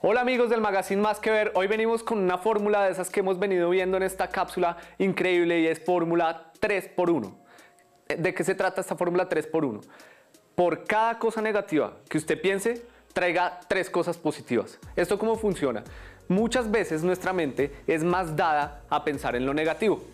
Hola amigos del Magazine Más que Ver, hoy venimos con una fórmula de esas que hemos venido viendo en esta cápsula increíble y es fórmula 3x1. ¿De qué se trata esta fórmula 3x1? Por cada cosa negativa que usted piense, traiga tres cosas positivas. ¿Esto cómo funciona? Muchas veces nuestra mente es más dada a pensar en lo negativo.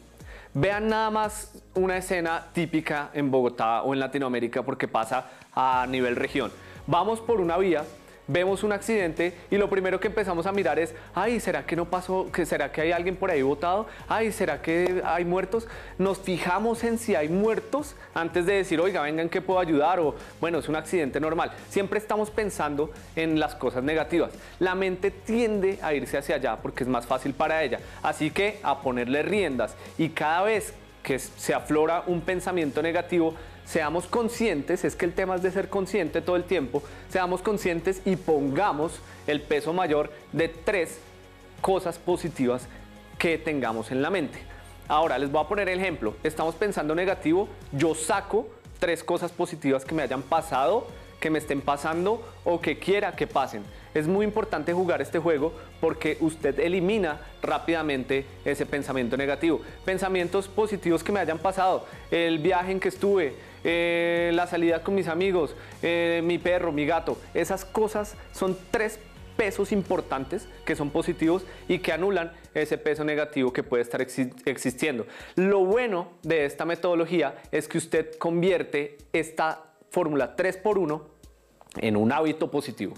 Vean nada más una escena típica en Bogotá o en Latinoamérica porque pasa a nivel región. Vamos por una vía vemos un accidente y lo primero que empezamos a mirar es, ay, ¿será que no pasó? ¿Será que hay alguien por ahí botado? Ay, ¿será que hay muertos? Nos fijamos en si hay muertos antes de decir, oiga, vengan que puedo ayudar o, bueno, es un accidente normal. Siempre estamos pensando en las cosas negativas. La mente tiende a irse hacia allá porque es más fácil para ella. Así que a ponerle riendas y cada vez que se aflora un pensamiento negativo, seamos conscientes, es que el tema es de ser consciente todo el tiempo, seamos conscientes y pongamos el peso mayor de tres cosas positivas que tengamos en la mente. Ahora les voy a poner el ejemplo, estamos pensando negativo, yo saco tres cosas positivas que me hayan pasado, que me estén pasando o que quiera que pasen. Es muy importante jugar este juego porque usted elimina rápidamente ese pensamiento negativo. Pensamientos positivos que me hayan pasado, el viaje en que estuve, eh, la salida con mis amigos, eh, mi perro, mi gato. Esas cosas son tres pesos importantes que son positivos y que anulan ese peso negativo que puede estar existiendo. Lo bueno de esta metodología es que usted convierte esta fórmula 3 por 1 en un hábito positivo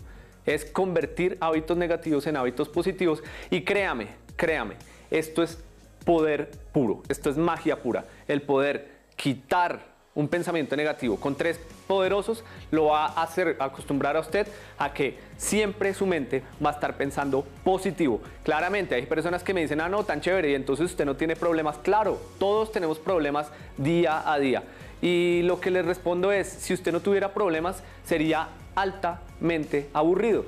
es convertir hábitos negativos en hábitos positivos y créame, créame, esto es poder puro, esto es magia pura, el poder quitar un pensamiento negativo con tres poderosos lo va a hacer acostumbrar a usted a que siempre su mente va a estar pensando positivo. Claramente hay personas que me dicen, ah, no, tan chévere, y entonces usted no tiene problemas. Claro, todos tenemos problemas día a día. Y lo que les respondo es, si usted no tuviera problemas, sería altamente aburrido.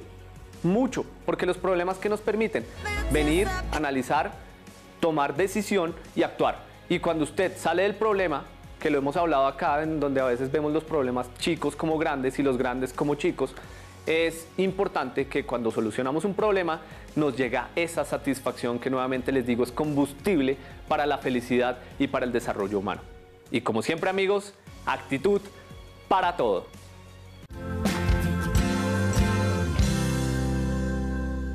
Mucho, porque los problemas que nos permiten venir, analizar, tomar decisión y actuar. Y cuando usted sale del problema, que lo hemos hablado acá, en donde a veces vemos los problemas chicos como grandes y los grandes como chicos, es importante que cuando solucionamos un problema nos llega esa satisfacción que nuevamente les digo es combustible para la felicidad y para el desarrollo humano. Y como siempre amigos, actitud para todo.